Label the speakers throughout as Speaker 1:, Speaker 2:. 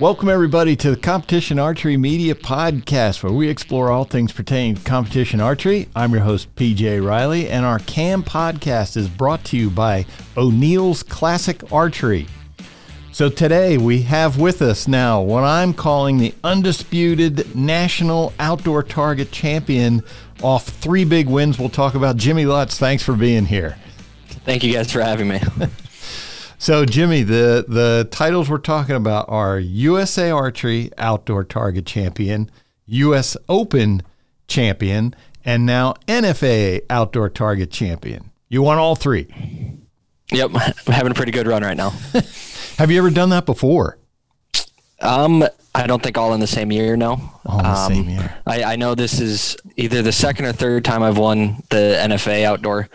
Speaker 1: Welcome, everybody, to the Competition Archery Media Podcast, where we explore all things pertaining to competition archery. I'm your host, PJ Riley, and our CAM podcast is brought to you by O'Neill's Classic Archery. So today we have with us now what I'm calling the undisputed national outdoor target champion off three big wins. We'll talk about Jimmy Lutz. Thanks for being here.
Speaker 2: Thank you guys for having me.
Speaker 1: So, Jimmy, the the titles we're talking about are USA Archery Outdoor Target Champion, U.S. Open Champion, and now NFA Outdoor Target Champion. You won all three.
Speaker 2: Yep, I'm having a pretty good run right now.
Speaker 1: Have you ever done that before?
Speaker 2: Um, I don't think all in the same year. No,
Speaker 1: all in the
Speaker 2: um,
Speaker 1: same year.
Speaker 2: I, I know this is either the second or third time I've won the NFA outdoor,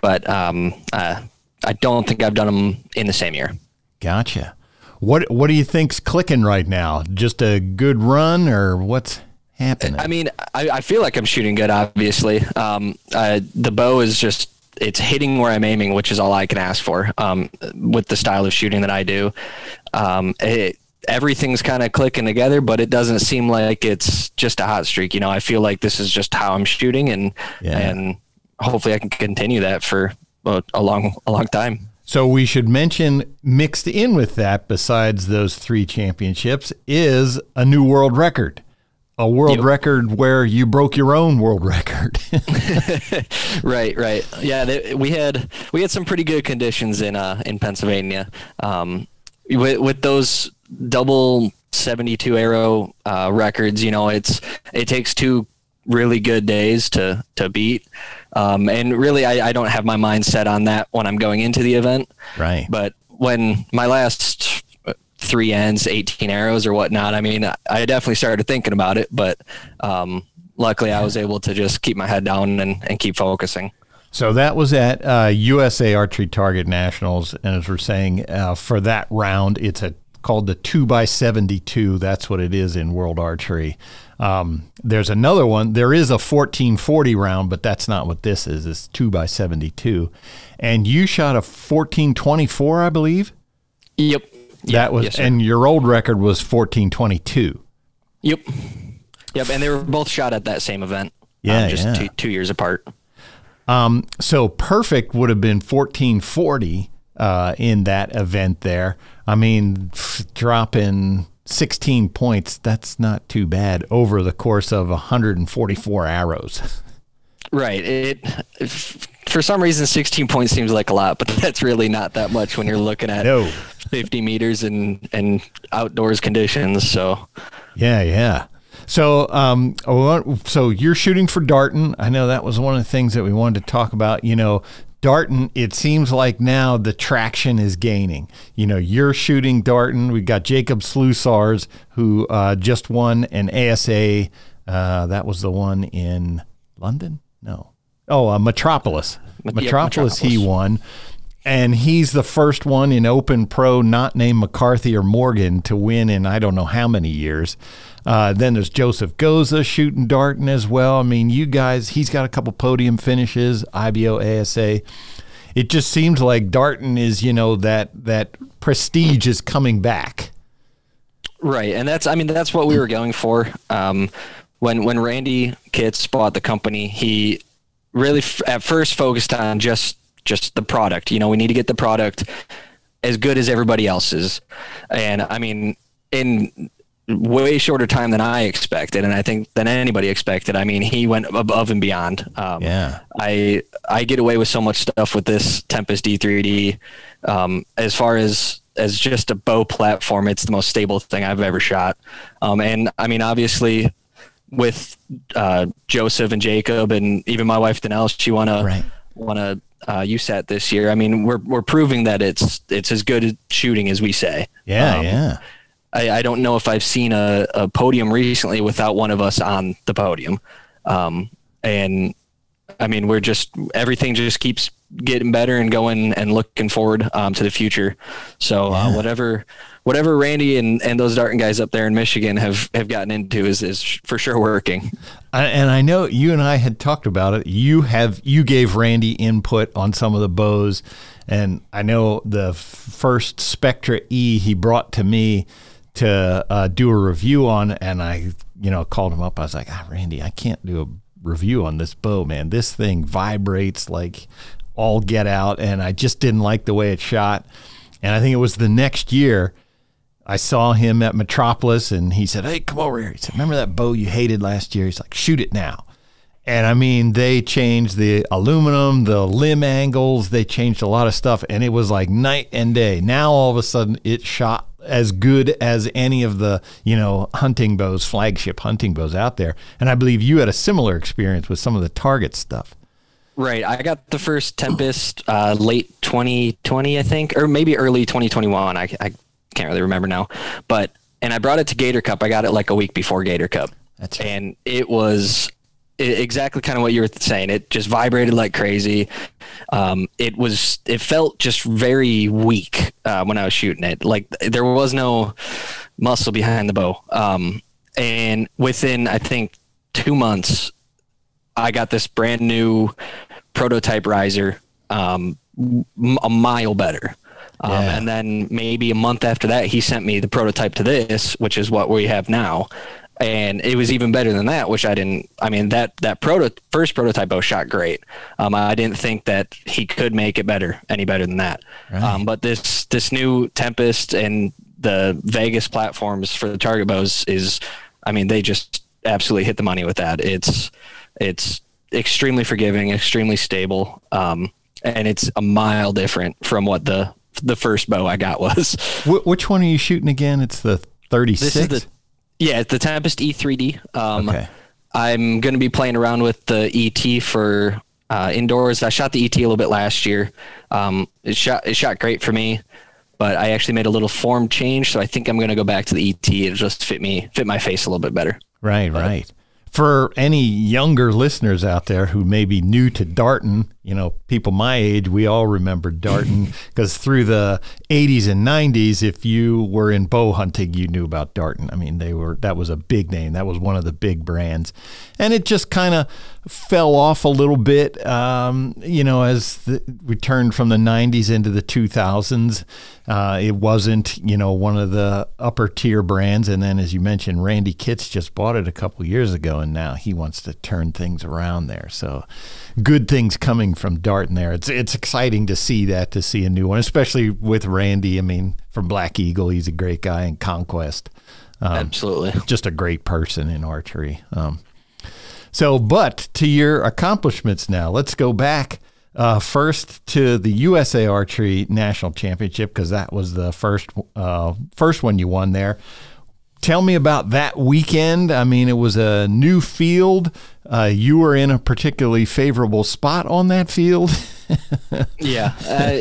Speaker 2: but um, uh, I don't think I've done them in the same year.
Speaker 1: Gotcha. What What do you think's clicking right now? Just a good run, or what's happening?
Speaker 2: I mean, I, I feel like I'm shooting good. Obviously, um, uh, the bow is just it's hitting where I'm aiming, which is all I can ask for. Um, with the style of shooting that I do, um, it, everything's kind of clicking together, but it doesn't seem like it's just a hot streak. You know, I feel like this is just how I'm shooting, and yeah. and hopefully I can continue that for a long a long time.
Speaker 1: So we should mention mixed in with that, besides those three championships, is a new world record. A world yep. record where you broke your own world record.
Speaker 2: right, right. Yeah, they, we had we had some pretty good conditions in uh, in Pennsylvania. Um, with, with those double 72 arrow uh, records, you know, it's it takes two really good days to to beat. Um, and really, I, I, don't have my mind set on that when I'm going into the event.
Speaker 1: Right.
Speaker 2: But when my last three ends, 18 arrows or whatnot, I mean, I definitely started thinking about it. But um, luckily, I was able to just keep my head down and, and keep focusing.
Speaker 1: So that was at uh, USA Archery Target Nationals, and as we're saying, uh, for that round, it's a called the two by seventy two. That's what it is in World Archery. Um, there's another one. There is a 1440 round, but that's not what this is. It's 2 by 72 And you shot a 1424, I believe?
Speaker 2: Yep.
Speaker 1: That was, yes, and your old record was 1422.
Speaker 2: Yep. Yep. And they were both shot at that same event.
Speaker 1: Yeah.
Speaker 2: Um, just
Speaker 1: yeah.
Speaker 2: Two, two years apart.
Speaker 1: Um, so perfect would have been 1440 uh, in that event there. I mean, dropping 16 points, that's not too bad over the course of 144 arrows.
Speaker 2: Right. It for some reason 16 points seems like a lot, but that's really not that much when you're looking at
Speaker 1: no.
Speaker 2: 50 meters and and outdoors conditions. So
Speaker 1: yeah, yeah. So, um, so you're shooting for Darton. I know that was one of the things that we wanted to talk about. You know, Darton, it seems like now the traction is gaining. You know, you're shooting Darton. We've got Jacob Slusars, who uh, just won an ASA. Uh, that was the one in London? No. Oh, uh, Metropolis. Metropolis. Metropolis, he won. And he's the first one in Open Pro not named McCarthy or Morgan to win in I don't know how many years. Uh, then there's Joseph Goza shooting Darton as well. I mean, you guys, he's got a couple podium finishes, IBO, ASA. It just seems like Darton is, you know, that that prestige is coming back.
Speaker 2: Right, and that's I mean that's what we were going for. Um, when when Randy Kitts bought the company, he really f- at first focused on just just the product. You know, we need to get the product as good as everybody else's, and I mean in way shorter time than I expected, and I think than anybody expected. I mean, he went above and beyond.
Speaker 1: Um, yeah,
Speaker 2: I I get away with so much stuff with this Tempest D3D. Um, as far as as just a bow platform, it's the most stable thing I've ever shot. Um, and I mean, obviously, with uh, Joseph and Jacob, and even my wife Danelle, she wanna right. wanna uh, USAT this year. I mean, we're we're proving that it's it's as good at shooting as we say.
Speaker 1: Yeah, um, yeah.
Speaker 2: I, I don't know if I've seen a, a podium recently without one of us on the podium. Um, and I mean, we're just everything just keeps getting better and going and looking forward um, to the future. So uh, whatever whatever Randy and, and those Darton guys up there in Michigan have, have gotten into is, is for sure working.
Speaker 1: And I know you and I had talked about it. You have you gave Randy input on some of the bows, and I know the first Spectra E he brought to me to uh, do a review on, and I, you know, called him up. I was like, ah, Randy, I can't do a review on this bow, man. This thing vibrates like all get out, and I just didn't like the way it shot. And I think it was the next year I saw him at Metropolis, and he said, "Hey, come over here." He said, "Remember that bow you hated last year?" He's like, "Shoot it now." And I mean, they changed the aluminum, the limb angles, they changed a lot of stuff, and it was like night and day. Now all of a sudden, it shot as good as any of the you know hunting bows, flagship hunting bows out there. And I believe you had a similar experience with some of the Target stuff.
Speaker 2: Right. I got the first Tempest uh, late 2020, I think, or maybe early 2021. I, I can't really remember now. But, and I brought it to Gator Cup. I got it like a week before Gator Cup.
Speaker 1: That's right.
Speaker 2: And it was exactly kind of what you were saying. It just vibrated like crazy. Um, it was, it felt just very weak uh, when I was shooting it. Like there was no muscle behind the bow. Um, and within, I think, two months, I got this brand new prototype riser, um, a mile better. Um, yeah. And then maybe a month after that, he sent me the prototype to this, which is what we have now. And it was even better than that, which I didn't. I mean, that that proto first prototype bow shot great. Um, I didn't think that he could make it better, any better than that. Right. Um, but this this new Tempest and the Vegas platforms for the target bows is, I mean, they just absolutely hit the money with that. It's it's extremely forgiving, extremely stable, um, and it's a mile different from what the the first bow I got was.
Speaker 1: which one are you shooting again? It's the 36. This is the
Speaker 2: yeah, it's the Tempest E3D. Um, okay. I'm going to be playing around with the ET for uh, indoors. I shot the ET a little bit last year. Um, it shot it shot great for me, but I actually made a little form change, so I think I'm going to go back to the ET. It just fit me fit my face a little bit better.
Speaker 1: Right, right for any younger listeners out there who may be new to Darton, you know, people my age, we all remember Darton because through the 80s and 90s, if you were in bow hunting, you knew about Darton. I mean, they were that was a big name. That was one of the big brands, and it just kind of fell off a little bit, um, you know, as the, we turned from the 90s into the 2000s. Uh, it wasn't, you know, one of the upper tier brands. And then, as you mentioned, Randy Kitts just bought it a couple years ago, and now he wants to turn things around there. So, good things coming from Darton there. It's it's exciting to see that, to see a new one, especially with Randy. I mean, from Black Eagle, he's a great guy, and Conquest.
Speaker 2: Um, Absolutely.
Speaker 1: Just a great person in archery. Um, so, but to your accomplishments now, let's go back uh, first to the USA Archery National Championship because that was the first uh, first one you won there. Tell me about that weekend. I mean, it was a new field. Uh, you were in a particularly favorable spot on that field.
Speaker 2: yeah. Uh,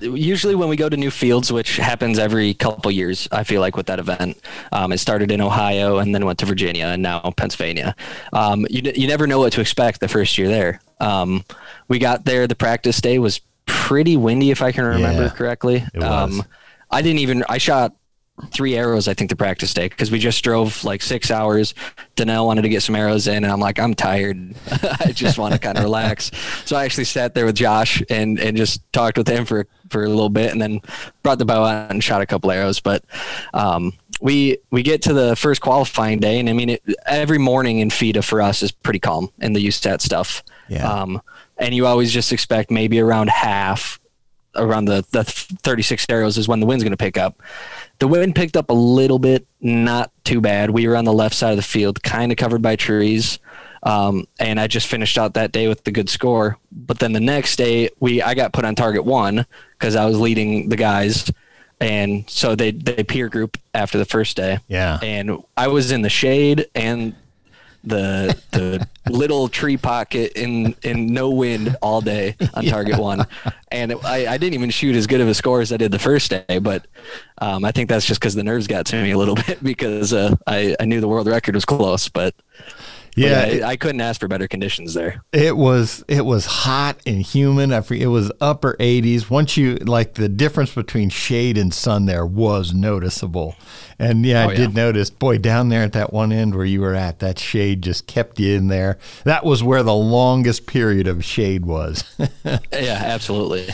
Speaker 2: usually when we go to new fields, which happens every couple years, I feel like with that event, um, it started in Ohio and then went to Virginia and now Pennsylvania. Um, you, you never know what to expect the first year there. Um, we got there. The practice day was pretty windy, if I can remember yeah, correctly. Um, I didn't even. I shot three arrows, I think, the practice day because we just drove like six hours. Danelle wanted to get some arrows in, and I'm like, I'm tired. I just want to kind of relax. So I actually sat there with Josh and and just talked with him for for a little bit, and then brought the bow out and shot a couple arrows. But um, we we get to the first qualifying day, and I mean, it, every morning in FITA for us is pretty calm in the USAT stuff. Yeah. Um, and you always just expect maybe around half around the, the 36 arrows is when the wind's going to pick up. The wind picked up a little bit, not too bad. We were on the left side of the field, kind of covered by trees. Um, and I just finished out that day with the good score. But then the next day, we I got put on target one because I was leading the guys, and so they they peer group after the first day.
Speaker 1: Yeah,
Speaker 2: and I was in the shade, and the the little tree pocket in in no wind all day on target one, and it, I, I didn't even shoot as good of a score as I did the first day. But um, I think that's just because the nerves got to me a little bit because uh, I I knew the world record was close, but yeah, yeah I, I, couldn't ask for better conditions there.
Speaker 1: It was it was hot and humid. I it was upper 80s. Once you like the difference between shade and sun there was noticeable. And yeah, oh, I did yeah. notice, boy, down there at that one end where you were at, that shade just kept you in there. That was where the longest period of shade was.
Speaker 2: yeah, absolutely.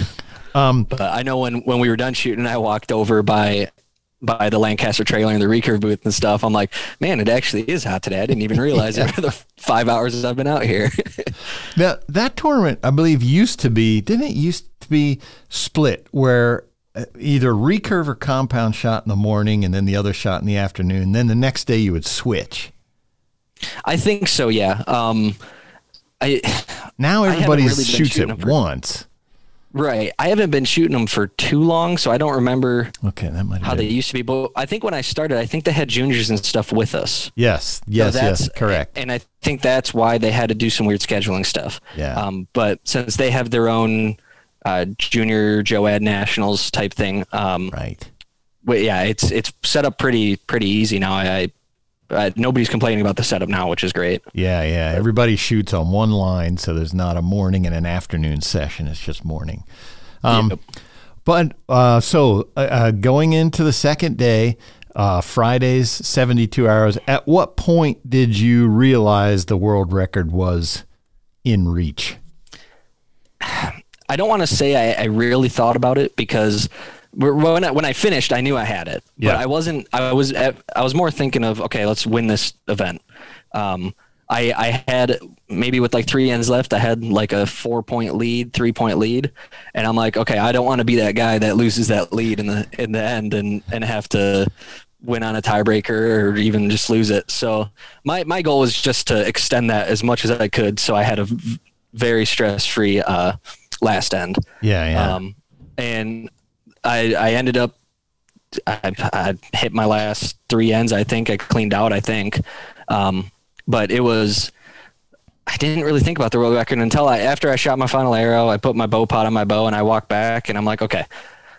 Speaker 2: Um, but I know when when we were done shooting, I walked over by by the Lancaster trailer and the recurve booth and stuff. I'm like, man, it actually is hot today. I didn't even realize it for the five hours I've been out here.
Speaker 1: now that tournament, I believe, used to be didn't it used to be split where uh, either recurve or compound shot in the morning and then the other shot in the afternoon. Then the next day you would switch.
Speaker 2: I think so. Yeah. Um, I
Speaker 1: now everybody really shoots it once.
Speaker 2: Right. I haven't been shooting them for too long, so I don't remember.
Speaker 1: Okay, that might
Speaker 2: how
Speaker 1: been.
Speaker 2: they used to be. But I think when I started, I think they had juniors and stuff with us.
Speaker 1: Yes. Yes. So yes. Correct.
Speaker 2: And I think that's why they had to do some weird scheduling stuff.
Speaker 1: Yeah. Um,
Speaker 2: but since they have their own uh, junior JOAD nationals type thing, um,
Speaker 1: right.
Speaker 2: But yeah, it's it's set up pretty pretty easy now. I uh, nobody's complaining about the setup now, which is great.
Speaker 1: Yeah, yeah. Everybody shoots on one line, so there's not a morning and an afternoon session. It's just morning. Um, yep. But uh, so uh, uh going into the second day, uh, Friday's 72 hours, at what point did you realize the world record was in reach?
Speaker 2: I don't want to say I, I really thought about it because when I, when I finished, I knew I had it. Yeah. But I wasn't. I was. I was more thinking of okay, let's win this event. Um, I I had maybe with like three ends left, I had like a four point lead, three point lead, and I'm like, okay, I don't want to be that guy that loses that lead in the in the end and and have to win on a tiebreaker or even just lose it. So my my goal was just to extend that as much as I could, so I had a very stress free uh, last end.
Speaker 1: Yeah, yeah. Um,
Speaker 2: and I, I ended up I, I, hit my last three ends. I think I cleaned out. I think, um, but it was I didn't really think about the world record until I after I shot my final arrow. I put my bow pot on my bow and I walked back and I'm like, okay,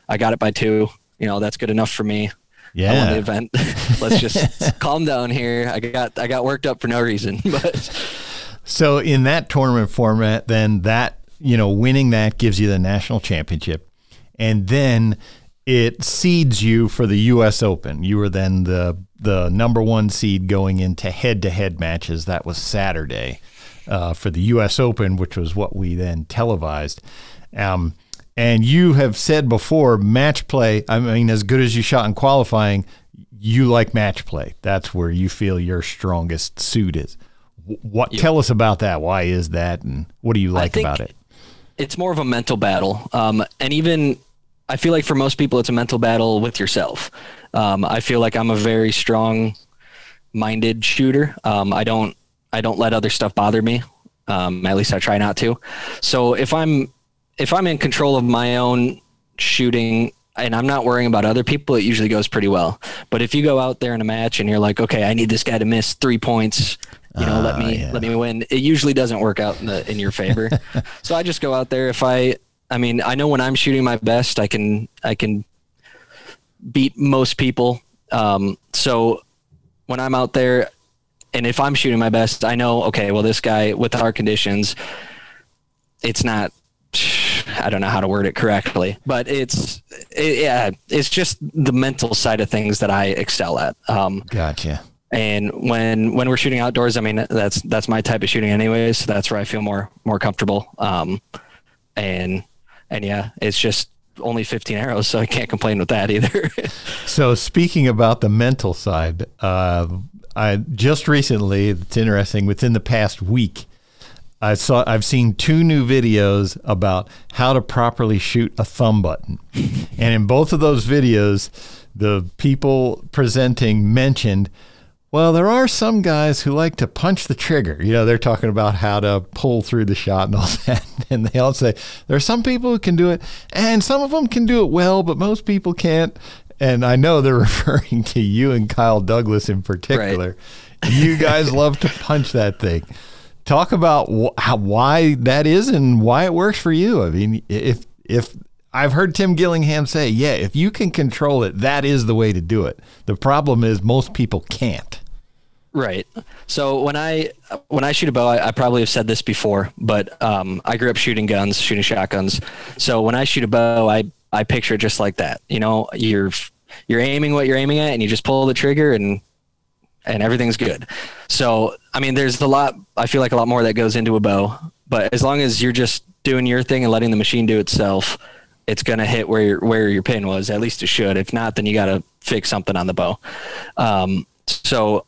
Speaker 2: I got it by two. You know, that's good enough for me.
Speaker 1: Yeah. I won
Speaker 2: the event. Let's just calm down here. I got I got worked up for no reason. But
Speaker 1: so in that tournament format, then that you know winning that gives you the national championship and then it seeds you for the U.S. Open. You were then the the number one seed going into head to head matches. That was Saturday uh, for the U.S. Open, which was what we then televised. Um, and you have said before, match play. I mean, as good as you shot in qualifying, you like match play. That's where you feel your strongest suit is. What? Yep. Tell us about that. Why is that, and what do you like about it?
Speaker 2: It's more of a mental battle, um, and even I feel like for most people, it's a mental battle with yourself. Um, I feel like I'm a very strong minded shooter. Um, I don't, I don't let other stuff bother me. Um, at least I try not to. So if I'm, if I'm in control of my own shooting and I'm not worrying about other people, it usually goes pretty well. But if you go out there in a match and you're like, okay, I need this guy to miss three points, you know, uh, let me yeah. let me win. It usually doesn't work out in the in your favor. so I just go out there if I I mean, I know when I'm shooting my best, I can I can beat most people. Um, so when I'm out there, and if I'm shooting my best, I know okay, well, this guy with our conditions, it's not. I don't know how to word it correctly, but it's it, yeah, it's just the mental side of things that I excel at. Um,
Speaker 1: gotcha.
Speaker 2: And when when we're shooting outdoors, I mean that's that's my type of shooting, anyways. So that's where I feel more more comfortable. Um, and and yeah, it's just only 15 arrows, so I can't complain with that either.
Speaker 1: so speaking about the mental side, uh, I just recently, it's interesting, within the past week, I saw I've seen two new videos about how to properly shoot a thumb button. and in both of those videos, the people presenting mentioned well, there are some guys who like to punch the trigger. You know, they're talking about how to pull through the shot and all that. And they all say there are some people who can do it, and some of them can do it well, but most people can't. And I know they're referring to you and Kyle Douglas in particular. Right. You guys love to punch that thing. Talk about wh- how, why that is and why it works for you. I mean, if if I've heard Tim Gillingham say, yeah, if you can control it, that is the way to do it. The problem is most people can't.
Speaker 2: Right. So when I when I shoot a bow, I, I probably have said this before, but um, I grew up shooting guns, shooting shotguns. So when I shoot a bow, I I picture it just like that. You know, you're you're aiming what you're aiming at, and you just pull the trigger, and and everything's good. So I mean, there's a lot. I feel like a lot more that goes into a bow, but as long as you're just doing your thing and letting the machine do itself, it's gonna hit where your, where your pin was. At least it should. If not, then you gotta fix something on the bow. Um, so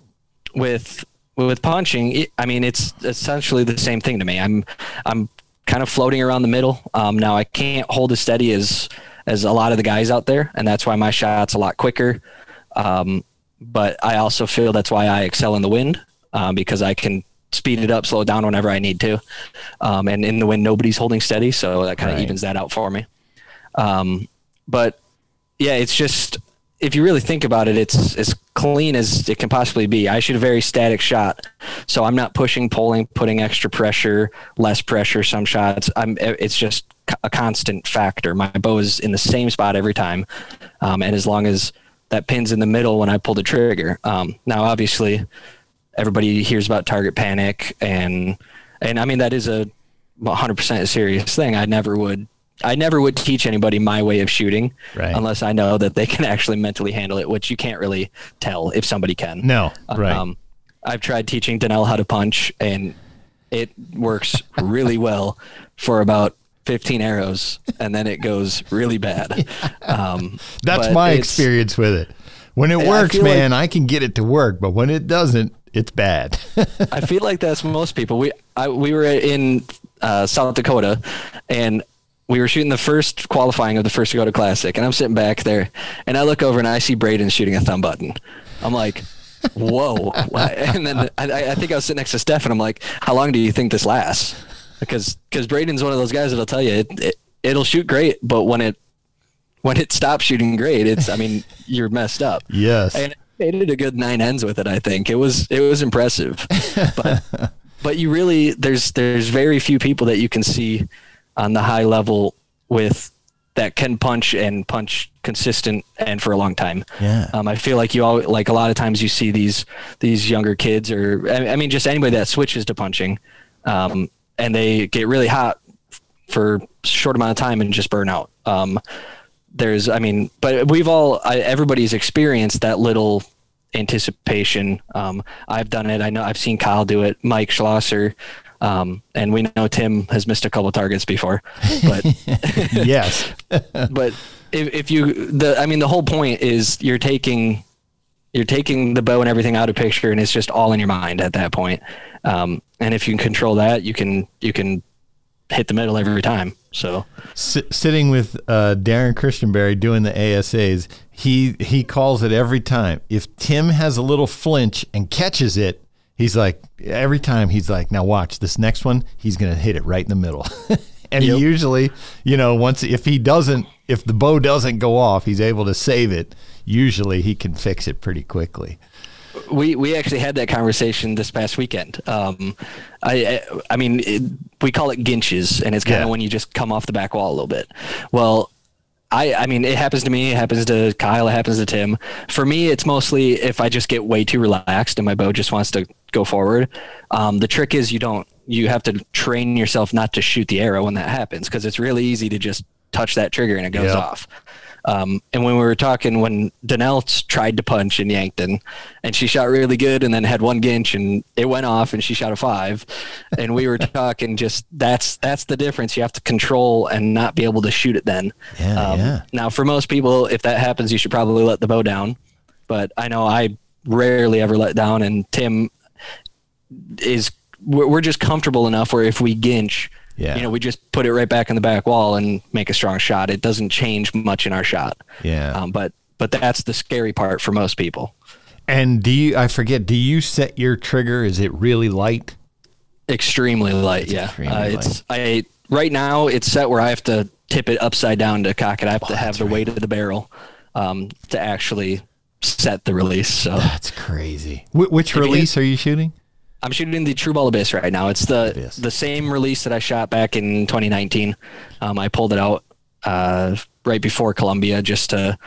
Speaker 2: with with punching, I mean, it's essentially the same thing to me. I'm I'm kind of floating around the middle. Um, now I can't hold as steady as as a lot of the guys out there, and that's why my shot's a lot quicker. Um, but I also feel that's why I excel in the wind um, because I can speed it up, slow it down whenever I need to. Um, and in the wind, nobody's holding steady, so that kind of right. evens that out for me. Um, but yeah, it's just if you really think about it, it's as clean as it can possibly be. I shoot a very static shot, so I'm not pushing, pulling, putting extra pressure, less pressure. Some shots, I'm. It's just a constant factor. My bow is in the same spot every time, um, and as long as that pin's in the middle when I pull the trigger. Um, now, obviously, everybody hears about target panic, and and I mean that is a 100% serious thing. I never would I never would teach anybody my way of shooting
Speaker 1: right.
Speaker 2: unless I know that they can actually mentally handle it, which you can't really tell if somebody can.
Speaker 1: No, right. Um,
Speaker 2: I've tried teaching Danelle how to punch, and it works really well for about 15 arrows, and then it goes really bad. Um,
Speaker 1: That's my experience with it. When it works, I man, like, I can get it to work, but when it doesn't, it's bad.
Speaker 2: I feel like that's most people. We I, we were in uh, South Dakota, and we were shooting the first qualifying of the first Dakota Classic, and I'm sitting back there, and I look over and I see Braden shooting a thumb button. I'm like, whoa! and then I, I, think I was sitting next to Steph, and I'm like, how long do you think this lasts? Because because Braden's one of those guys that'll tell you it, it it'll shoot great, but when it when it stops shooting great, it's I mean you're messed up.
Speaker 1: Yes.
Speaker 2: And they did a good nine ends with it. I think it was it was impressive, but but you really there's there's very few people that you can see on the high level with that can punch and punch consistent and for a long time.
Speaker 1: Yeah.
Speaker 2: Um, I feel like you all like a lot of times you see these these younger kids or I mean just anybody that switches to punching, um, and they get really hot for a short amount of time and just burn out. Um, there's I mean, but we've all I, everybody's experienced that little anticipation. Um, I've done it. I know I've seen Kyle do it. Mike Schloesser. Um, and we know Tim has missed a couple targets before, but
Speaker 1: yes,
Speaker 2: but if, if you, the, I mean, the whole point is you're taking, you're taking the bow and everything out of picture and it's just all in your mind at that point. Um, and if you can control that, you can, you can hit the middle every time. So
Speaker 1: S- sitting with uh, Darren Christenberry doing the ASAs, he he calls it every time. If Tim has a little flinch and catches it, he's like every time he's like, now watch this next one. He's gonna hit it right in the middle. and yep. he usually, you know, once if he doesn't, if the bow doesn't go off, he's able to save it. Usually, he can fix it pretty quickly.
Speaker 2: We we actually had that conversation this past weekend. Um, I I mean, it, we call it ginches, and it's kind of yeah. when you just come off the back wall a little bit. Well, I, I mean, it happens to me. It happens to Kyle. It happens to Tim. For me, it's mostly if I just get way too relaxed and my bow just wants to go forward. Um, the trick is you don't. You have to train yourself not to shoot the arrow when that happens because it's really easy to just touch that trigger and it goes off. Um, and when we were talking, when Danelle tried to punch in Yankton, and she shot really good, and then had one ginch, and it went off, and she shot a five, and we were talking, just that's that's the difference. You have to control and not be able to shoot it. Then,
Speaker 1: yeah, um, yeah.
Speaker 2: Now, for most people, if that happens, you should probably let the bow down. But I know I rarely ever let down, and Tim is we're just comfortable enough where if we ginch
Speaker 1: yeah.
Speaker 2: You know, we just put it right back in the back wall and make a strong shot. It doesn't change much in our shot.
Speaker 1: Yeah.
Speaker 2: Um, but but that's the scary part for most people.
Speaker 1: And do you? I forget. Do you set your trigger? Is it really light?
Speaker 2: Extremely light. It's yeah. Extremely uh, it's I right now it's set where I have to tip it upside down to cock it. I have oh, to have the right. weight of the barrel um, to actually set the release. So
Speaker 1: that's crazy. Wh- which release are you shooting?
Speaker 2: I'm shooting the TruBall Abyss right now. It's the Abyss. the same release that I shot back in 2019. Um, I pulled it out uh, right before Columbia just to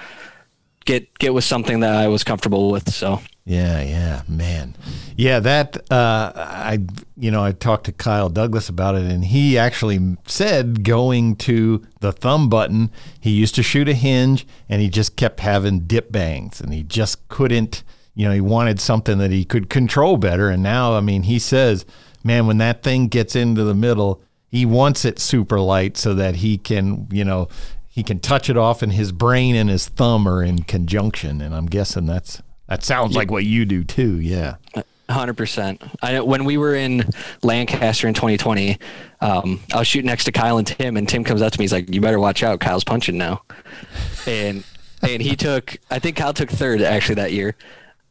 Speaker 2: get get with something that I was comfortable with. So
Speaker 1: yeah, yeah, man, yeah. That uh, I you know I talked to Kyle Douglas about it, and he actually said going to the thumb button, he used to shoot a hinge, and he just kept having dip bangs, and he just couldn't you know, he wanted something that he could control better. And now, I mean, he says, man, when that thing gets into the middle, he wants it super light so that he can, you know, he can touch it off, and his brain and his thumb are in conjunction. And I'm guessing that's that sounds like what you do too. Yeah.
Speaker 2: Hundred percent. I when we were in Lancaster in 2020, um, I was shooting next to Kyle and Tim, and Tim comes up to me. He's like, "You better watch out. Kyle's punching now," and and he took. I think Kyle took third actually that year.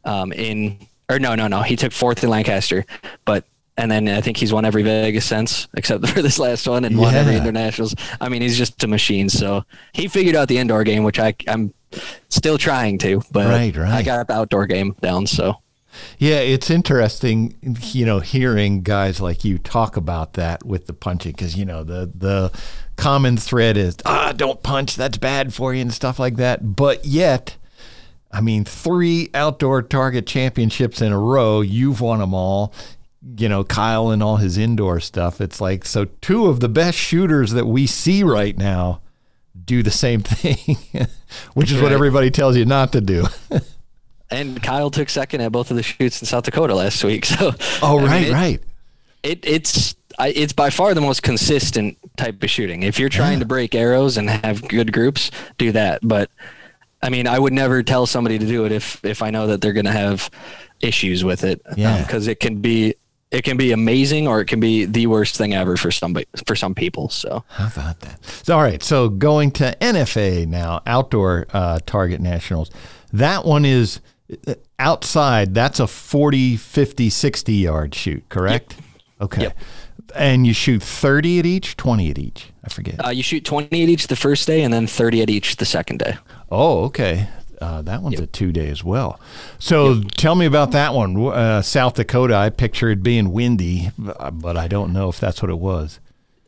Speaker 2: Um, in or no, no, no, he took fourth in Lancaster, but and then I think he's won every Vegas since, except for this last one, and won every internationals. I mean, he's just a machine. So he figured out the indoor game, which I I'm still trying to, but right, right. I got the outdoor game down. So
Speaker 1: yeah, it's interesting, you know, hearing guys like you talk about that with the punching because you know the the common thread is ah don't punch that's bad for you and stuff like that. But yet, I mean, three outdoor target championships in a row, you've won them all. You know, Kyle and all his indoor stuff. It's like so two of the best shooters that we see right now do the same thing, which is what everybody tells you not to do.
Speaker 2: and Kyle took second at both of the shoots in South Dakota last week. So
Speaker 1: oh right, I mean, it, right.
Speaker 2: It it's it's by far the most consistent type of shooting. If you're trying yeah. to break arrows and have good groups, do that. But I mean, I would never tell somebody to do it if if I know that they're going to have issues with it. Yeah, because um, it can be it can be amazing or it can be the worst thing ever for somebody for some people. So
Speaker 1: how about that? So, all right, so going to NFA now, outdoor uh, target nationals. That one is outside, that's a 40, 50, 60 yard shoot, correct? Yep. Okay. Yep. And you shoot 30 at each, 20 at each? I forget.
Speaker 2: Uh, you shoot 20 at each the first day and then 30 at each the second day.
Speaker 1: Oh, okay. Uh, that one's yep. a two day as well. So yep. tell me about that one. Uh, South Dakota, I picture it being windy, but I don't know if that's what it was.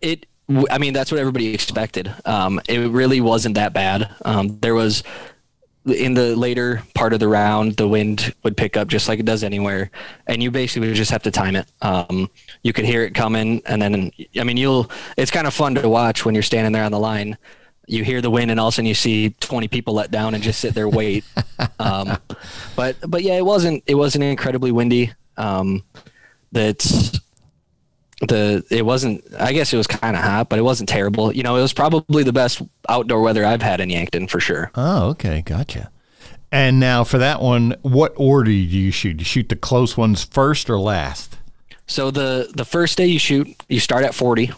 Speaker 2: It, I mean, that's what everybody expected. Um, it really wasn't that bad. Um, there was in the later part of the round, the wind would pick up just like it does anywhere, and you basically would just have to time it. Um, you could hear it coming, and then I mean, you'll. It's kind of fun to watch when you're standing there on the line. You hear the wind, and all of a sudden you see 20 people let down and just sit there wait. um, but but yeah, it wasn't it wasn't incredibly windy. Um, that's the it wasn't i guess it was kind of hot but it wasn't terrible. You know it was probably the best outdoor weather i've had in yankton for sure.
Speaker 1: Oh okay gotcha. And now for that one what order do you shoot? You shoot the close ones first or last?
Speaker 2: So the the first day you shoot you start at 40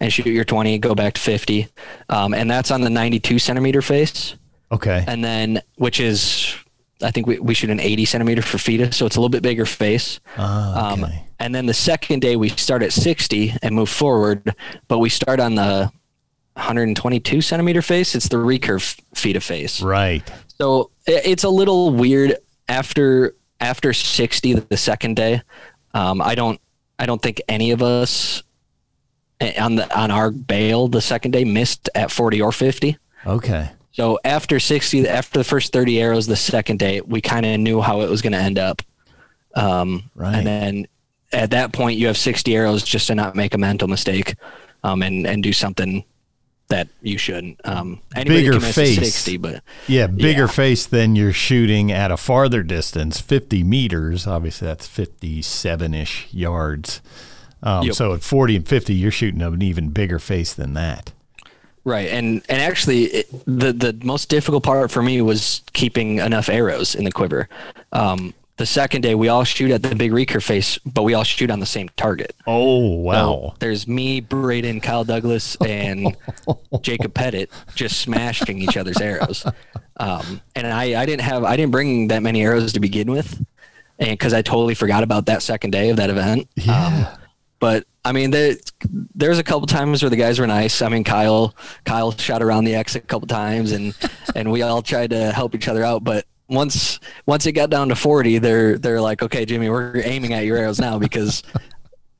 Speaker 2: and shoot your 20 go back to 50 um, and that's on the 92 centimeter face.
Speaker 1: Okay.
Speaker 2: And then which is I think we, we shoot an 80 centimeter for FITA, so it's a little bit bigger face.
Speaker 1: Oh, okay. Um,
Speaker 2: and then the second day we start at 60 and move forward, but we start on the 122 centimeter face. It's the recurve FITA face.
Speaker 1: Right.
Speaker 2: So it, it's a little weird after after 60 the second day. Um, I don't I don't think any of us eh, on the on our bail the second day missed at 40 or 50.
Speaker 1: Okay.
Speaker 2: So after 60, after the first 30 arrows, the second day, we kind of knew how it was going to end up. Um, right. And then at that point, you have 60 arrows just to not make a mental mistake um, and, and do something that you shouldn't. Um,
Speaker 1: bigger face,
Speaker 2: 60, but
Speaker 1: yeah, bigger yeah. face than you're shooting at a farther distance, 50 meters. Obviously, that's 57 ish yards. Um, yep. So at 40 and 50, you're shooting an even bigger face than that.
Speaker 2: Right, and and actually, it, the the most difficult part for me was keeping enough arrows in the quiver. Um, the second day, we all shoot at the big recurve face, but we all shoot on the same target.
Speaker 1: Oh wow!
Speaker 2: So there's me, Braden, Kyle Douglas, and Jacob Pettit just smashing each other's arrows. Um, and I, I didn't have I didn't bring that many arrows to begin with, and because I totally forgot about that second day of that event.
Speaker 1: Yeah. Um,
Speaker 2: but I mean, there, there's a couple times where the guys were nice. I mean, Kyle, Kyle shot around the X a couple times, and and we all tried to help each other out. But once once it got down to 40, they're they're like, okay, Jimmy, we're aiming at your arrows now because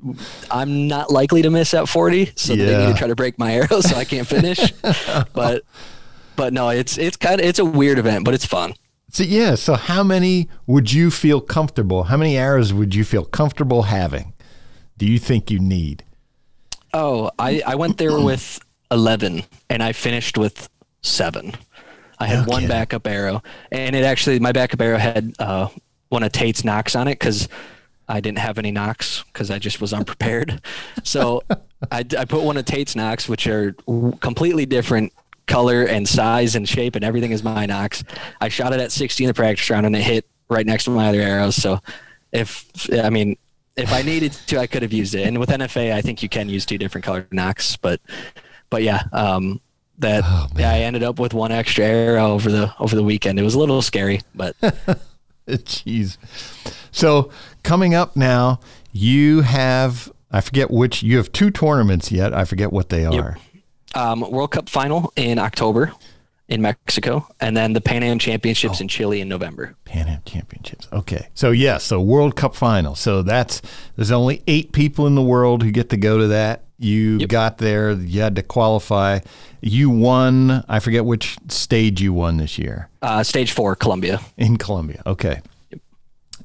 Speaker 2: I'm not likely to miss at 40, so yeah. they need to try to break my arrows so I can't finish. but but no, it's it's kind of it's a weird event, but it's fun.
Speaker 1: So yeah, so how many would you feel comfortable? How many arrows would you feel comfortable having? Do you think you need?
Speaker 2: Oh, I, I went there with 11 and I finished with seven. I had okay. one backup arrow, and it actually, my backup arrow had uh, one of Tate's nocks on it because I didn't have any nocks because I just was unprepared. so I, I put one of Tate's nocks, which are completely different color and size and shape and everything is my nocks. I shot it at 60 in the practice round and it hit right next to my other arrows. So if I mean if I needed to, I could have used it. And with NFA, I think you can use two different colored nocks. But but yeah, um, that oh, yeah, I ended up with one extra arrow over the over the weekend. It was a little scary, but
Speaker 1: jeez. So coming up now, you have I forget which you have two tournaments yet. I forget what they are. Yep.
Speaker 2: Um, World Cup final in October in Mexico, and then the Pan Am Championships oh. in Chile in November.
Speaker 1: Pan Am Championships. Okay. So yes, yeah, so World Cup final. So that's there's only eight people in the world who get to go to that. You yep. got there, you had to qualify. You won, I forget which stage you won this year.
Speaker 2: Uh, stage four, Colombia.
Speaker 1: In Colombia. Okay. Yep.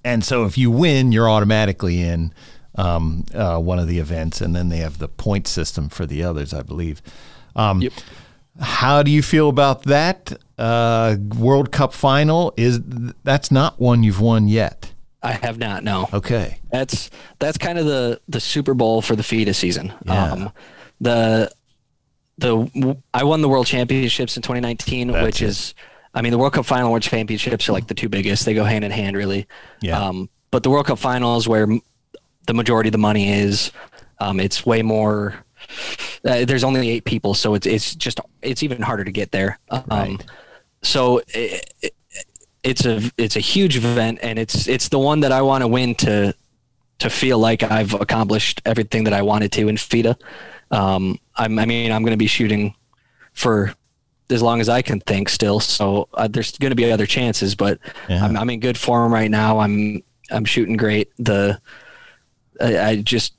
Speaker 1: And so if you win, you're automatically in um, uh, one of the events, and then they have the point system for the others, I believe. Um, yep. How do you feel about that uh, World Cup final? Is that's not one you've won yet?
Speaker 2: I have not. No.
Speaker 1: Okay.
Speaker 2: That's that's kind of the the Super Bowl for the FITA season. Yeah. Um, the the I won the World Championships in 2019, that's which it. is, I mean, the World Cup final World Championships are like the two biggest. They go hand in hand, really. Yeah. Um, but the World Cup finals where the majority of the money is. Um, it's way more uh, there's only eight people, so it's it's just it's even harder to get there. Um, right. So it, it, it's a it's a huge event, and it's it's the one that I want to win to to feel like I've accomplished everything that I wanted to in FITA. Um, I'm, I mean, I'm going to be shooting for as long as I can think still. So uh, there's going to be other chances, but yeah. I'm, I'm, in good form right now. I'm I'm shooting great. The I, I just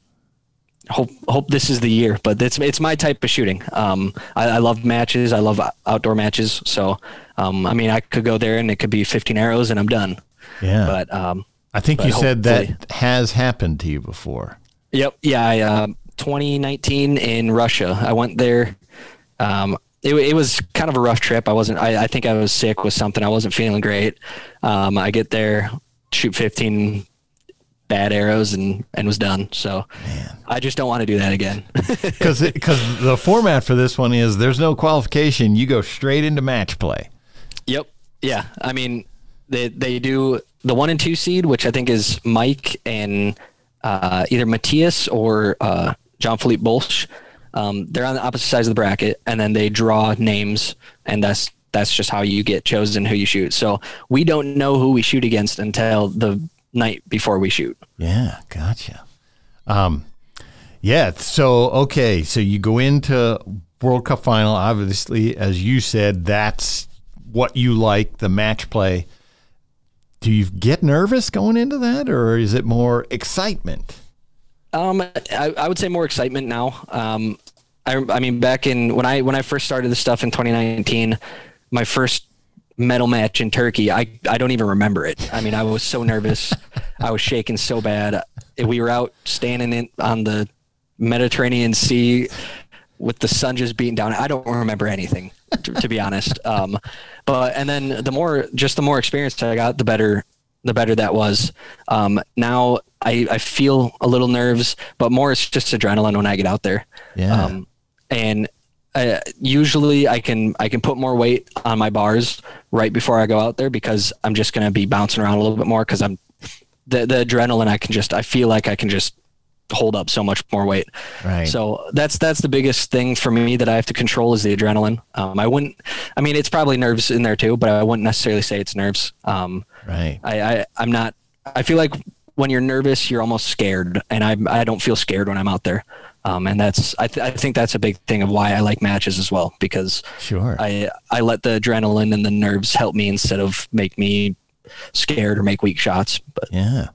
Speaker 2: hope hope this is the year. But it's it's my type of shooting. Um, I, I love matches. I love outdoor matches. So, um, I mean, I could go there and it could be 15 arrows and I'm done.
Speaker 1: Yeah.
Speaker 2: But um,
Speaker 1: I think but you said that has happened to you before.
Speaker 2: Yep. Yeah. I, uh, 2019 in Russia. I went there. Um, it, it was kind of a rough trip. I wasn't. I, I think I was sick with something. I wasn't feeling great. Um, I get there, shoot 15 bad arrows and and was done. So Man. I just don't want to do that again.
Speaker 1: Because because the format for this one is there's no qualification. You go straight into match play.
Speaker 2: Yep. Yeah. I mean, they they do the one and two seed, which I think is Mike and uh, either Matthias or uh, John Philippe Boulch. Um, they're on the opposite sides of the bracket, and then they draw names, and that's that's just how you get chosen who you shoot. So we don't know who we shoot against until the night before we shoot.
Speaker 1: Yeah, gotcha. Um, yeah. So okay, so you go into World Cup final. Obviously, as you said, that's what you like the match play. Do you get nervous going into that, or is it more excitement?
Speaker 2: Um, I, I would say more excitement now. Um, I, I mean, back in when I when I first started this stuff in 2019, my first medal match in Turkey. I, I don't even remember it. I mean, I was so nervous. I was shaking so bad. We were out standing in, on the Mediterranean Sea with the sun just beating down. I don't remember anything, to, to be honest. Um, but and then the more, just the more experience I got, the better, the better that was. Um, now I, I feel a little nerves, but more it's just adrenaline when I get out there.
Speaker 1: Yeah. Um,
Speaker 2: and uh, usually I can I can put more weight on my bars right before I go out there because I'm just going to be bouncing around a little bit more because I'm the the adrenaline I can just I feel like I can just hold up so much more weight.
Speaker 1: Right.
Speaker 2: So that's that's the biggest thing for me that I have to control is the adrenaline. Um, I wouldn't. I mean, it's probably nerves in there too, but I wouldn't necessarily say it's nerves. Um,
Speaker 1: right.
Speaker 2: I, I I'm not. I feel like when you're nervous, you're almost scared, and I I don't feel scared when I'm out there. Um, and that's I, th- I think that's a big thing of why I like matches as well because
Speaker 1: sure
Speaker 2: I I let the adrenaline and the nerves help me instead of make me scared or make weak shots. But
Speaker 1: yeah,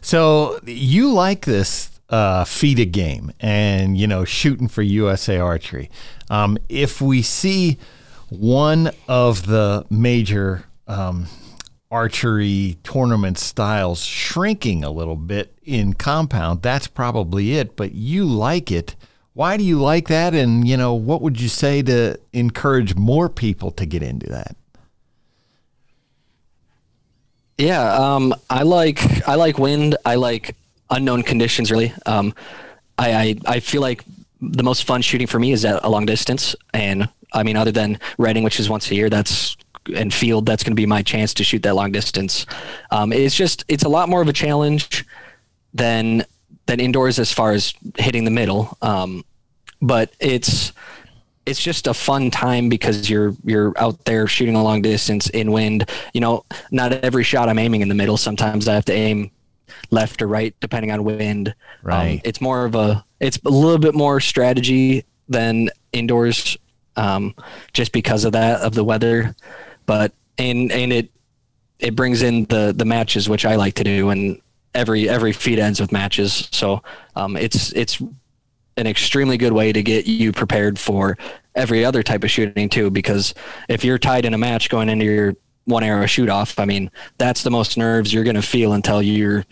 Speaker 1: so you like this uh, FITA game and you know shooting for USA Archery. Um, if we see one of the major um, archery tournament styles shrinking a little bit in compound, that's probably it. But you like it. Why do you like that? And, you know, what would you say to encourage more people to get into that?
Speaker 2: Yeah, um, I like I like wind. I like unknown conditions. Really, um, I, I I feel like the most fun shooting for me is at a long distance, and I mean, other than Reading, which is once a year, that's and field, that's going to be my chance to shoot that long distance. Um, it's just it's a lot more of a challenge than than indoors as far as hitting the middle. Um, but it's it's just a fun time because you're you're out there shooting a long distance in wind. You know, not every shot I'm aiming in the middle. Sometimes I have to aim left or right depending on wind.
Speaker 1: Um, right.
Speaker 2: Um, it's more of a it's a little bit more strategy than indoors, um, just because of that of the weather. But and and it it brings in the the matches which I like to do and every every feed ends with matches. So um, it's it's an extremely good way to get you prepared for every other type of shooting too. Because if you're tied in a match going into your one arrow shoot off, I mean that's the most nerves you're going to feel until you're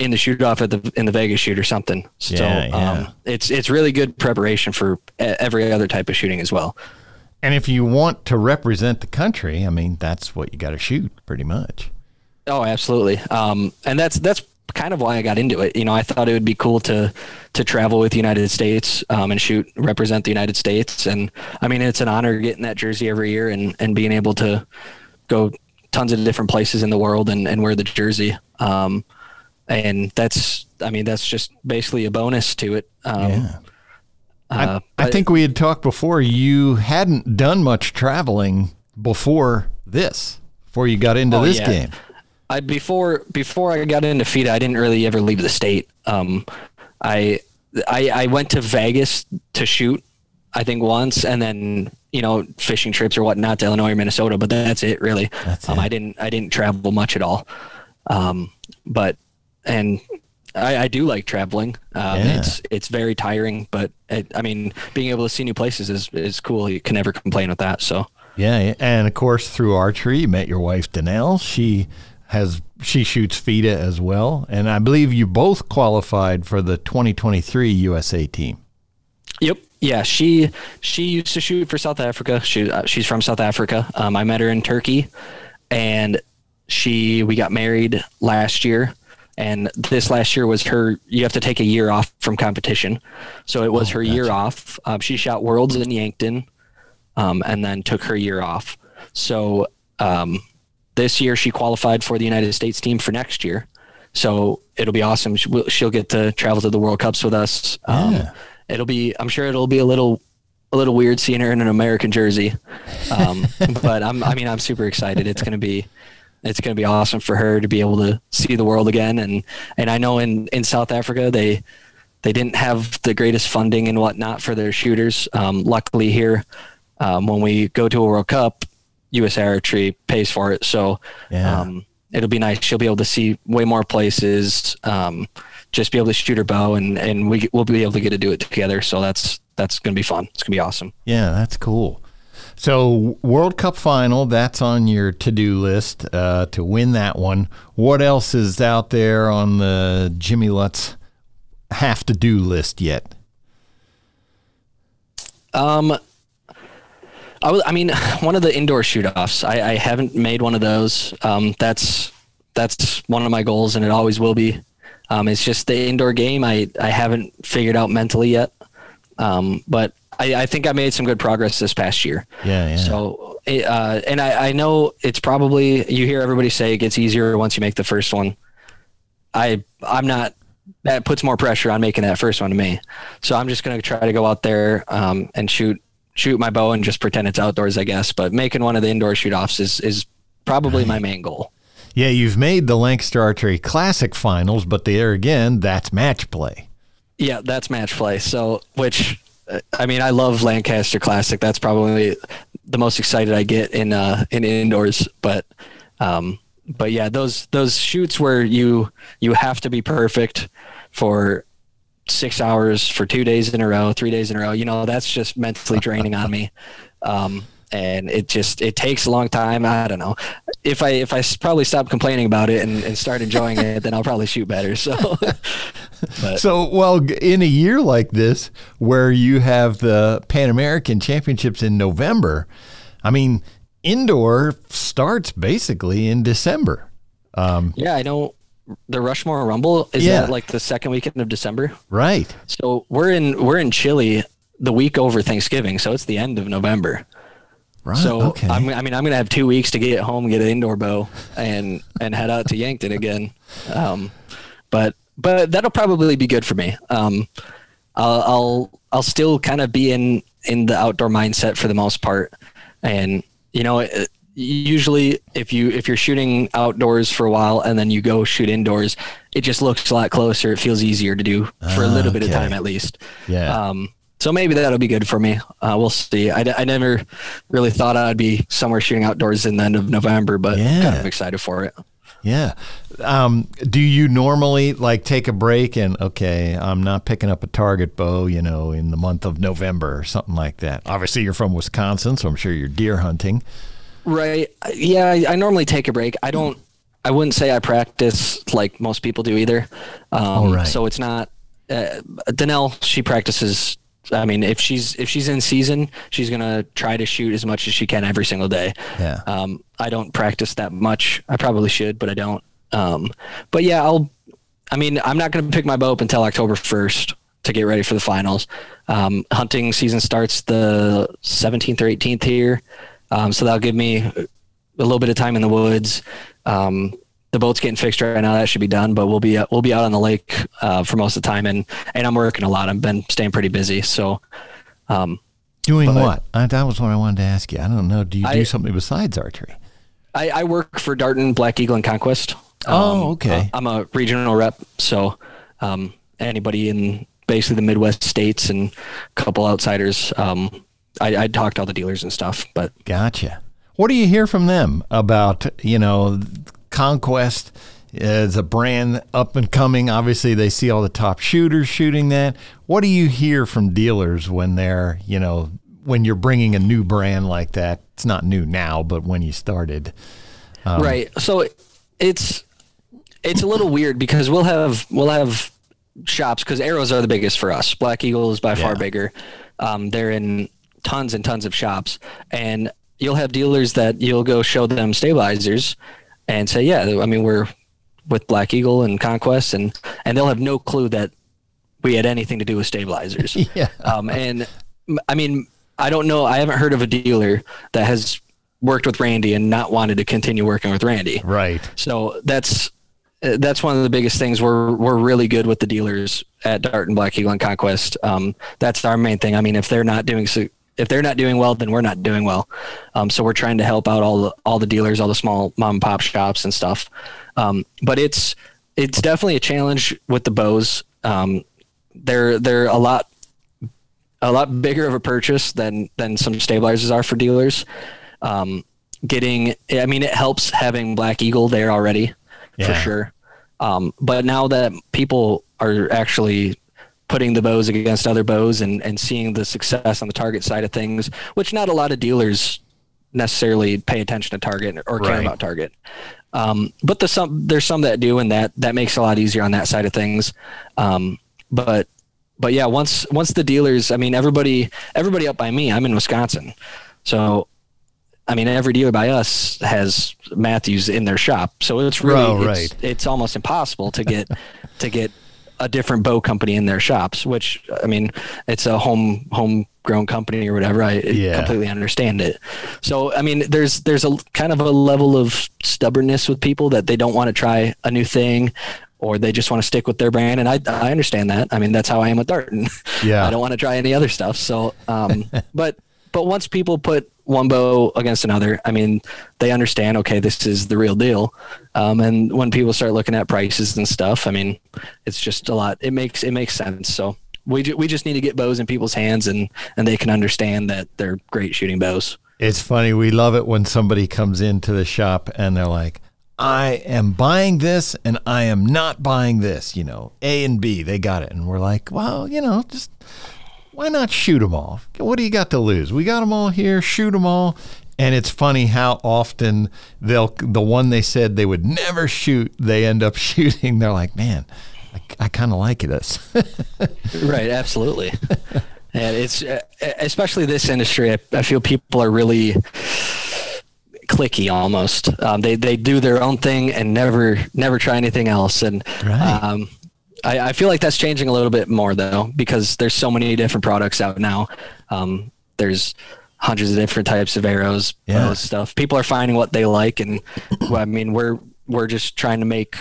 Speaker 2: in the shoot off at the in the Vegas shoot or something. So yeah, yeah. Um, it's it's really good preparation for every other type of shooting as well.
Speaker 1: And if you want to represent the country, I mean that's what you got to shoot pretty much.
Speaker 2: Oh, absolutely. Um, and that's that's kind of why I got into it. You know, I thought it would be cool to to travel with the United States um, and shoot represent the United States. And I mean, it's an honor getting that jersey every year and and being able to go tons of different places in the world and, and wear the jersey. Um, and that's I mean that's just basically a bonus to it. Um, yeah.
Speaker 1: Uh, I, I think we had talked before. You hadn't done much traveling before this, before you got into oh, this yeah. game.
Speaker 2: I before before I got into FITA, I didn't really ever leave the state. Um, I, I I went to Vegas to shoot, I think once, and then you know fishing trips or whatnot to Illinois or Minnesota, but that's it really. That's um, it. I didn't I didn't travel much at all. Um, but and I, I do like traveling. Um, yeah. It's it's very tiring, but it, I mean, being able to see new places is is cool. You can never complain with that. So
Speaker 1: yeah, and of course through archery, you met your wife Danelle. She has she shoots FITA as well, and I believe you both qualified for the 2023 USA team.
Speaker 2: Yep. Yeah, she she used to shoot for South Africa. She uh, she's from South Africa. Um, I met her in Turkey, and she we got married last year. And this last year was her. You have to take a year off from competition, so it was oh, her gotcha. year off. Um, she shot Worlds in Yankton, um, and then took her year off. So um, this year she qualified for the United States team for next year. So it'll be awesome. She'll get to travel to the World Cups with us. Um, yeah. It'll be, I'm sure it'll be a little, a little weird seeing her in an American jersey. Um, but I'm, I mean, I'm super excited. It's going to be, it's going to be awesome for her to be able to see the world again. And, and I know in, in South Africa, they, they didn't have the greatest funding and whatnot for their shooters. Um, luckily here, um, when we go to a World Cup, USA Archery pays for it. So yeah. um, it'll be nice. She'll be able to see way more places, um, just be able to shoot her bow, and and we we'll be able to get to do it together. So that's that's gonna be fun. It's gonna be awesome.
Speaker 1: Yeah, that's cool. So World Cup final, that's on your to-do list uh, to win that one. What else is out there on the Jimmy Lutz have to do list yet?
Speaker 2: Um, I, I mean, one of the indoor shoot offs. I, I haven't made one of those. Um, that's that's one of my goals, and it always will be. Um, it's just the indoor game. I I haven't figured out mentally yet, um, but I, I think I made some good progress this past year.
Speaker 1: Yeah, yeah.
Speaker 2: So, uh, and I, I know it's probably you hear everybody say it gets easier once you make the first one. I I'm not that puts more pressure on making that first one to me. So I'm just going to try to go out there um, and shoot shoot my bow and just pretend it's outdoors, I guess. But making one of the indoor shoot offs is is probably my main goal.
Speaker 1: Yeah, you've made the Lancaster Archery Classic finals, but there again, that's match play.
Speaker 2: Yeah, that's match play. So, which I mean, I love Lancaster Classic. That's probably the most excited I get in uh, in indoors. But um, but yeah, those those shoots where you you have to be perfect for six hours for two days in a row, three days in a row, you know, that's just mentally draining on me. Um, and it just it takes a long time. I don't know. If I if I probably stop complaining about it and, and start enjoying it, then I'll probably shoot better. So,
Speaker 1: so well, in a year like this, where you have the Pan American Championships in November, I mean, indoor starts basically in December.
Speaker 2: Um, yeah, I know the Rushmore Rumble is yeah. that like the second weekend of December?
Speaker 1: Right.
Speaker 2: So we're in we're in Chile the week over Thanksgiving, so it's the end of November.
Speaker 1: Right.
Speaker 2: So
Speaker 1: okay.
Speaker 2: I'm, I mean, I'm gonna have two weeks to get home, get an indoor bow, and and head out to Yankton again. Um, but but that'll probably be good for me. Um, I'll I'll, I'll still kind of be in in the outdoor mindset for the most part, and you know. It, usually if you if you're shooting outdoors for a while and then you go shoot indoors it just looks a lot closer it feels easier to do for a little bit of time at least
Speaker 1: yeah.
Speaker 2: um, so maybe that'll be good for me. Uh, we'll see. I, I never really thought I'd be somewhere shooting outdoors in the end of November, but
Speaker 1: Yeah.
Speaker 2: kind of excited for it.
Speaker 1: Yeah. Um, do you normally like take a break and okay, I'm not picking up a target bow, you know, in the month of November or something like that? Obviously, you're from Wisconsin, so I'm sure you're deer hunting.
Speaker 2: Right. Yeah. I, I normally take a break. I don't, I wouldn't say I practice like most people do either. Um,
Speaker 1: Oh, right.
Speaker 2: So it's not, uh, Danelle, she practices. I mean, if she's if she's in season, she's gonna try to shoot as much as she can every single day.
Speaker 1: Yeah.
Speaker 2: Um, I don't practice that much. I probably should, but I don't. Um, but yeah, I'll. I mean, I'm not going to pick my bow up until October 1st to get ready for the finals. Um, hunting season starts the 17th or 18th here, um, so that'll give me a little bit of time in the woods. Um, the boat's getting fixed right now. That should be done, but we'll be uh, we'll be out on the lake uh, for most of the time, and and I'm working a lot. I've been staying pretty busy, so. Um,
Speaker 1: Doing what? I, that was what I wanted to ask you. I don't know. Do you do something besides archery?
Speaker 2: I, I work for Darton Black Eagle and Conquest.
Speaker 1: Oh, okay.
Speaker 2: uh, I'm a regional rep, so um, anybody in basically the Midwest states and a couple outsiders, um, I, I talk to all the dealers and stuff. But
Speaker 1: Gotcha. What do you hear from them about, you know, Conquest is a brand up and coming? Obviously, they see all the top shooters shooting that. What do you hear from dealers when they're, you know, when you're bringing a new brand like that? It's not new now, but when you started. Um,
Speaker 2: right, so it's it's a little weird because we'll have we'll have shops because arrows are the biggest for us. Black Eagle is by far bigger. Um, they're in tons and tons of shops, and you'll have dealers that you'll go show them stabilizers and say, "Yeah, I mean we're with Black Eagle and Conquest," and and they'll have no clue that we had anything to do with stabilizers.
Speaker 1: Yeah.
Speaker 2: Um, and I mean, I don't know. I haven't heard of a dealer that has worked with Randy and not wanted to continue working with Randy.
Speaker 1: Right.
Speaker 2: So that's that's one of the biggest things. We're we're really good with the dealers at Darton Black Eagle and Conquest. Um, that's our main thing. I mean, if they're not doing so, if they're not doing well, then we're not doing well. Um, so we're trying to help out all the all the dealers, all the small mom and pop shops and stuff. Um, but it's it's definitely a challenge with the bows. Um, they're they're a lot a lot bigger of a purchase than than some stabilizers are for dealers. Um, getting, I mean, it helps having Black Eagle there already for sure. Um, but now that people are actually putting the bows against other bows and, and seeing the success on the target side of things, which not a lot of dealers necessarily pay attention to target or care
Speaker 1: Right.
Speaker 2: about target. Um, but there's some there's some that do, and that that makes it a lot easier on that side of things. Um, but but yeah, once once the dealers, I mean, everybody everybody up by me, I'm in Wisconsin, so I mean, every dealer by us has Mathews in their shop, so it's really
Speaker 1: Oh,
Speaker 2: it's, it's almost impossible to get to get a different bow company in their shops. Which I mean, it's a home homegrown company or whatever. I
Speaker 1: Yeah.
Speaker 2: completely understand it. So I mean, there's there's a kind of a level of stubbornness with people that they don't want to try a new thing. Or they just want to stick with their brand, and I, I understand that. I mean, that's how I am with Darton.
Speaker 1: Yeah.
Speaker 2: I don't want to try any other stuff. So, um, but but once people put one bow against another, I mean, they understand. Okay, this is the real deal. Um, and when people start looking at prices and stuff, I mean, it's just a lot. It makes it makes sense. So we ju- we just need to get bows in people's hands, and and they can understand that they're great shooting bows.
Speaker 1: It's funny. We love it when somebody comes into the shop and they're like, I am buying this and I am not buying this. You know, A and B, they got it. And we're like, well, you know, just why not shoot them all? What do you got to lose? We got them all here, shoot them all. And it's funny how often they'll, the one they said they would never shoot, they end up shooting. They're like, man, I, I kind of like this.
Speaker 2: right absolutely and it's uh, especially this industry I, I feel people are really cliquey almost um, they they do their own thing and never never try anything else and
Speaker 1: Right.
Speaker 2: um, I, I feel like that's changing a little bit more though because there's so many different products out now. Um, there's hundreds of different types of arrows,
Speaker 1: Yeah.
Speaker 2: bows, stuff. People are finding what they like, and well, I mean, we're we're just trying to make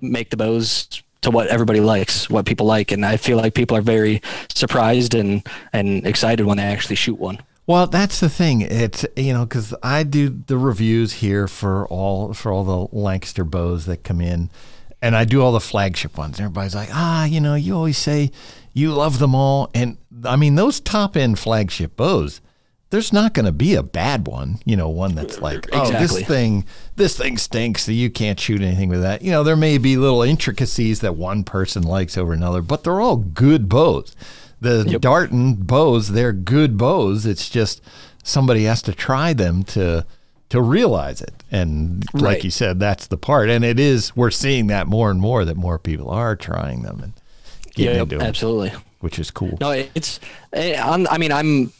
Speaker 2: make the bows to what everybody likes, what people like, and I feel like people are very surprised and and excited when they actually shoot one.
Speaker 1: Well, that's the thing. It's you know because I do the reviews here for all for all the Lancaster bows that come in, and I do all the flagship ones. Everybody's like, ah, you know, you always say you love them all, and I mean those top end flagship bows. There's not going to be a bad one, you know, one that's like, oh,
Speaker 2: Exactly.
Speaker 1: this thing, this thing stinks, so you can't shoot anything with that. You know, there may be little intricacies that one person likes over another, but they're all good bows. The
Speaker 2: Yep.
Speaker 1: Darton bows, they're good bows. It's just somebody has to try them to to realize it. And like
Speaker 2: Right.
Speaker 1: you said, that's the part. And it is we're seeing that more and more that more people are trying them and getting
Speaker 2: Yeah,
Speaker 1: into them,
Speaker 2: absolutely.
Speaker 1: which is cool.
Speaker 2: No, it's. eh, I'm, I mean, I'm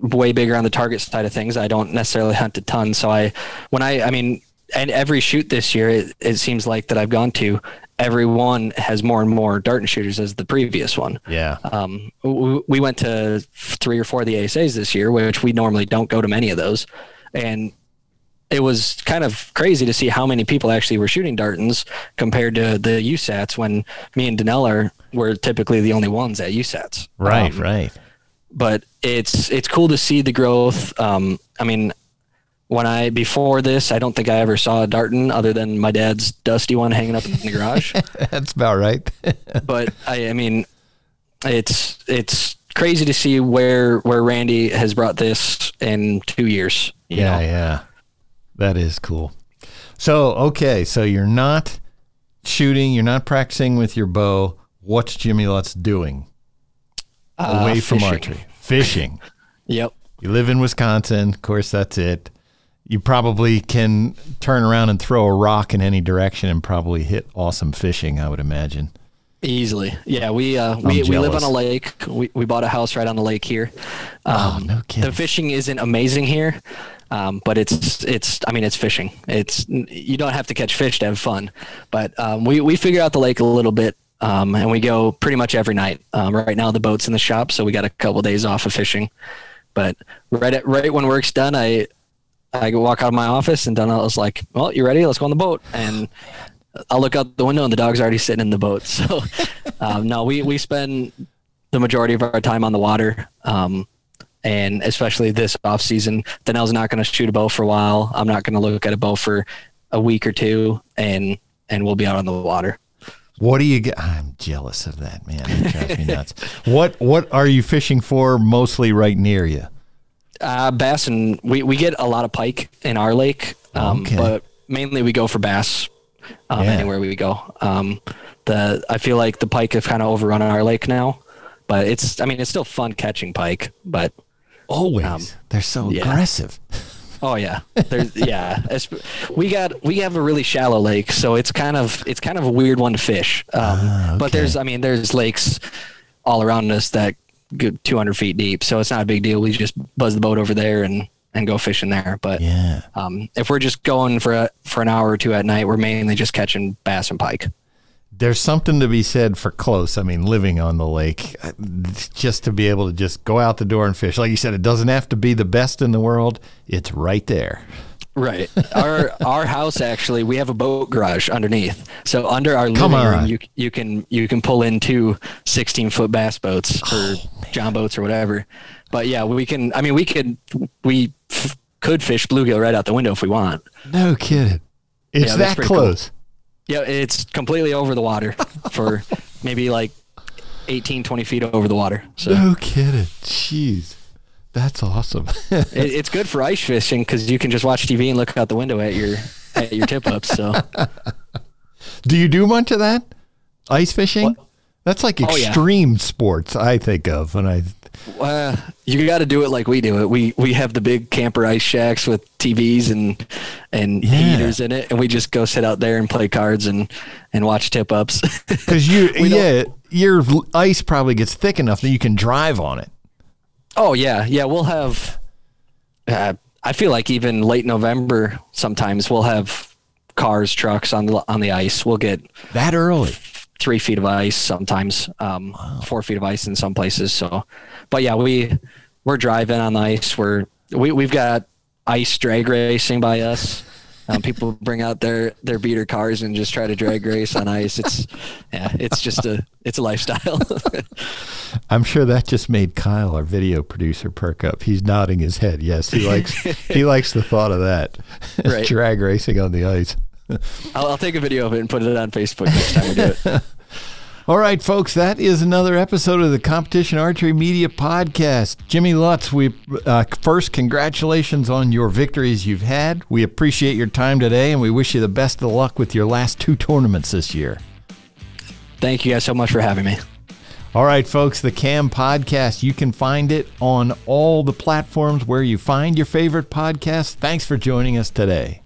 Speaker 2: way bigger on the target side of things. I don't necessarily hunt a ton, so I, when I, I mean, and every shoot this year, it, it seems like that I've gone to, every one has more and more Darton shooters as the previous one.
Speaker 1: Yeah.
Speaker 2: Um, w- we went to three or four of the ASAs this year, which we normally don't go to many of those, and it was kind of crazy to see how many people actually were shooting Dartons compared to the USATs when me and Danelle are were typically the only ones at USATs.
Speaker 1: Right,
Speaker 2: Um,
Speaker 1: right.
Speaker 2: but it's it's cool to see the growth. Um, I mean, when I before this, I don't think I ever saw a Darton other than my dad's dusty one hanging up in the garage.
Speaker 1: That's about right.
Speaker 2: but I, I mean, it's it's crazy to see where where Randy has brought this in two years.
Speaker 1: yeah,
Speaker 2: know?
Speaker 1: yeah. That is cool. So, okay, so you're not shooting, you're not practicing with your bow. What's Jimmy Lutz doing
Speaker 2: Uh,
Speaker 1: away from
Speaker 2: fishing.
Speaker 1: archery? Fishing.
Speaker 2: Yep.
Speaker 1: You live in Wisconsin. Of course, that's it. You probably can turn around and throw a rock in any direction and probably hit awesome fishing, I would imagine.
Speaker 2: Easily, yeah. We uh, we, we live on a lake. We, we bought a house right on the lake here.
Speaker 1: Oh,
Speaker 2: Um,
Speaker 1: no kidding.
Speaker 2: The fishing isn't amazing here, um, but it's it's. I mean, it's fishing. It's you don't have to catch fish to have fun, but um, we we figure out the lake a little bit, um, and we go pretty much every night. Um, right now, the boat's in the shop, so we got a couple days off of fishing. But right at right when work's done, I I walk out of my office, and Danelle's like, "Well, you ready? Let's go on the boat." And I'll look out the window, and the dog's already sitting in the boat. So, um, no, we we spend the majority of our time on the water, um, and especially this off season. Danelle's not going to shoot a bow for a while. I'm not going to look at a bow for a week or two, and and we'll be out on the water.
Speaker 1: What do you get? I'm jealous of that, man. That drives me nuts. What What are you fishing for mostly right near you?
Speaker 2: Uh, bass and we, we get a lot of pike in our lake, um,
Speaker 1: Okay.
Speaker 2: but mainly we go for bass um,
Speaker 1: Yeah.
Speaker 2: anywhere we go. Um, the I feel like the pike have kind of overrun our lake now, but it's I mean it's still fun catching pike, but
Speaker 1: Always. They're so
Speaker 2: yeah.
Speaker 1: aggressive.
Speaker 2: oh yeah, there's yeah. We got we have a really shallow lake, so it's kind of it's kind of a weird one to fish. Um,
Speaker 1: Ah,
Speaker 2: But there's I mean there's lakes all around us that go 200 feet deep, so it's not a big deal. We just buzz the boat over there and and go fishing there. But
Speaker 1: Yeah.
Speaker 2: um, if we're just going for a, for an hour or two at night, we're mainly just catching bass and pike.
Speaker 1: There's something to be said for close. I mean, living on the lake, uh, just to be able to just go out the door and fish. Like you said, it doesn't have to be the best in the world. It's right there.
Speaker 2: Right. our our house actually, we have a boat garage underneath. So under our
Speaker 1: Come
Speaker 2: living
Speaker 1: on.
Speaker 2: room, you you can you can pull in two 16 foot bass boats or john boats or whatever. But yeah, we can. I mean, we could we f- could fish bluegill right out the window if we want.
Speaker 1: No kidding. It's
Speaker 2: Yeah,
Speaker 1: that
Speaker 2: close. cool. Yeah, it's completely over the water for maybe like 18, 20 feet over the water. So.
Speaker 1: No kidding. Jeez. That's awesome.
Speaker 2: it, it's good for ice fishing because you can just watch TV and look out the window at your at your tip ups. So
Speaker 1: do you do much of that? Ice fishing?
Speaker 2: What?
Speaker 1: That's like
Speaker 2: Oh, yeah.
Speaker 1: extreme sports, I think of when I.
Speaker 2: uh, you got to do it like we do it. We we have the big camper ice shacks with TVs and and
Speaker 1: Yeah.
Speaker 2: heaters in it, and we just go sit out there and play cards and and watch tip ups.
Speaker 1: Because you, yeah, your ice probably gets thick enough that you can drive on it.
Speaker 2: oh yeah, yeah. We'll have. Uh, I feel like even late November sometimes we'll have cars, trucks on the on the ice. We'll get
Speaker 1: That early.
Speaker 2: Three feet of ice sometimes, um, wow. four feet of ice in some places. So, but yeah, we we're driving on the ice. We're we we've got ice drag racing by us. Um, people bring out their their beater cars and just try to drag race on ice. It's yeah, it's just a it's a lifestyle.
Speaker 1: I'm sure that just made Kyle, our video producer, perk up. He's nodding his head. Yes, he likes he likes the thought of that. Right. drag racing on the ice.
Speaker 2: I'll, I'll, take a video of it and put it on Facebook next time we do it.
Speaker 1: All right, folks, that is another episode of the Competition Archery Media Podcast. Jimmy Lutz, we uh, first congratulations on your victories you've had. We appreciate your time today, and we wish you the best of luck with your last two tournaments this year.
Speaker 2: Thank you guys so much for having me.
Speaker 1: All right, folks, the CAM podcast, you can find it on all the platforms where you find your favorite podcasts. Thanks for joining us today.